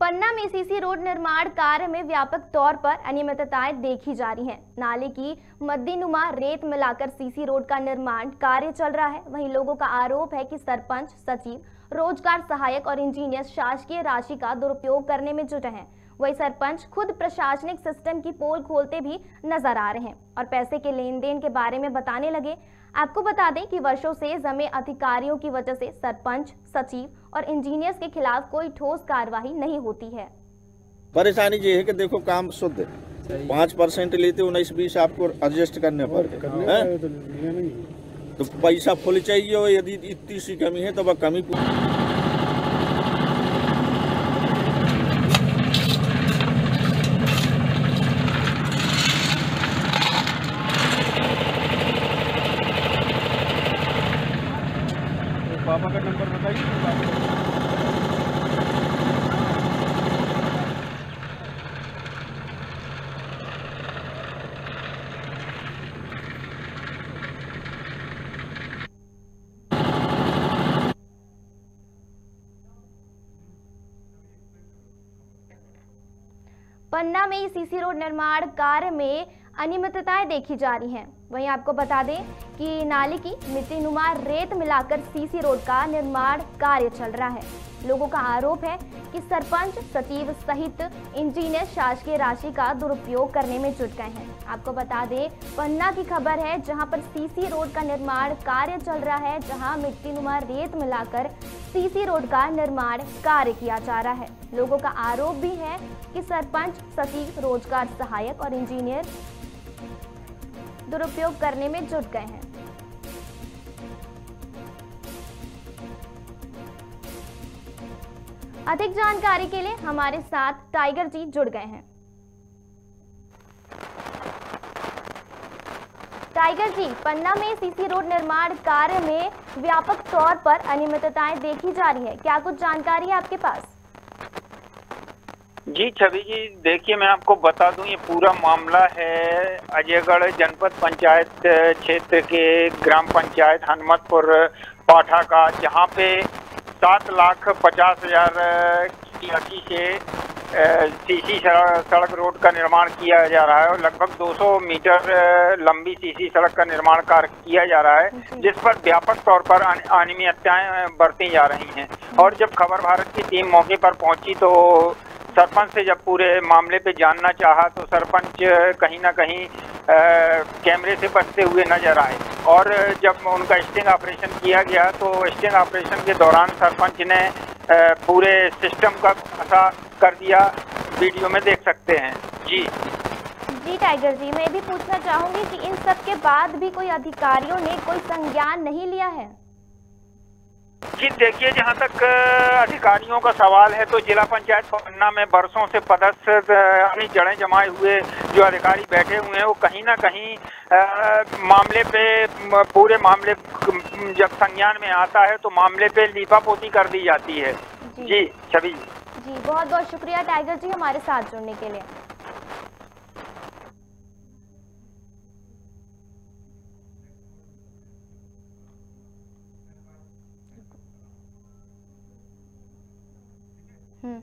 पन्ना में CC road निर्माण कार्य में व्यापक तौर पर अनियमितताएँ देखी जा रही हैं। नाले की मद्दीनुमा रेत मिलाकर सीसी रोड का निर्माण कार्य चल रहा है वहीं लोगों का आरोप है कि सरपंच, सचिव, रोज़गार सहायक और इंजीनियर शासकीय राशि का दुरुपयोग करने में जुटे हैं वही सरपंच खुद प्रशासनिक सिस्टम की पोल खोलते भी नज़र आ रहे हैं और पैसे के लेन देन के बारे में बताने लगे। आपको बता दें कि वर्षों से जमे अधिकारियों की वजह से सरपंच सचिव और इंजीनियर्स के खिलाफ कोई ठोस कार्यवाही नहीं होती है। परेशानी ये है कि देखो काम शुद्ध पाँच परसेंट लेते उन्नीस बीस आपको एडजस्ट करने पर हैं। तो पैसा फुल चाहिए और यदि इतनी सी कमी है तो वह कमी पापा का नंबर बताइए पन्ना में सीसी रोड निर्माण कार्य में अनियमितताएँ देखी जा रही हैं। वहीं आपको बता दें कि नाले की मिट्टी नुमा रेत मिलाकर सीसी रोड का निर्माण कार्य चल रहा है। लोगों का आरोप है कि सरपंच सचिव सहित इंजीनियर शासकीय राशि का दुरुपयोग करने में जुट गए हैं। आपको बता दें, पन्ना की खबर है जहाँ पर सीसी रोड का निर्माण कार्य चल रहा है, जहाँ मिट्टी नुमा रेत मिलाकर सीसी रोड का निर्माण कार्य किया जा रहा है। लोगों का आरोप भी है कि सरपंच सचिव रोज़गार सहायक और इंजीनियर दुरुपयोग करने में जुट गए हैं। अधिक जानकारी के लिए हमारे साथ टाइगर जी जुड़ गए हैं। टाइगर जी, पन्ना में सीसी रोड निर्माण कार्य में व्यापक तौर पर अनियमितताएँ देखी जा रही है। क्या कुछ जानकारी है आपके पास? जी छवि जी देखिए मैं आपको बता दूँ ये पूरा मामला है अजयगढ़ जनपद पंचायत क्षेत्र के ग्राम पंचायत हनुमतपुर पाठा का जहाँ पे सात लाख पचास हज़ार की राशि से सीसी सड़क रोड का निर्माण किया जा रहा है और लगभग 200 मीटर लंबी सीसी सड़क का निर्माण कार्य किया जा रहा है जिस पर व्यापक तौर पर अनियमितताएँ बरती जा रही हैं। और जब खबर भारत की टीम मौके पर पहुँची तो सरपंच से जब पूरे मामले पे जानना चाहा तो सरपंच कहीं ना कहीं कैमरे से बचते हुए नज़र आए। और जब उनका स्टिंग ऑपरेशन किया गया तो स्टिंग ऑपरेशन के दौरान सरपंच ने पूरे सिस्टम का खुलासा कर दिया। वीडियो में देख सकते हैं। जी। जी, टाइगर जी, मैं भी पूछना चाहूँगी कि इन सब के बाद भी कोई अधिकारियों ने कोई संज्ञान नहीं लिया है? जी देखिए जहाँ तक अधिकारियों का सवाल है तो जिला पंचायत पन्ना में बरसों से पदस्थ अपनी जड़ें जमाए हुए जो अधिकारी बैठे हुए हैं वो कहीं ना कहीं आ, मामले पे पूरे मामले जब संज्ञान में आता है तो मामले पे लीपापोती कर दी जाती है। जी, जी छवि। जी बहुत बहुत शुक्रिया टाइगर जी हमारे साथ जुड़ने के लिए। হুম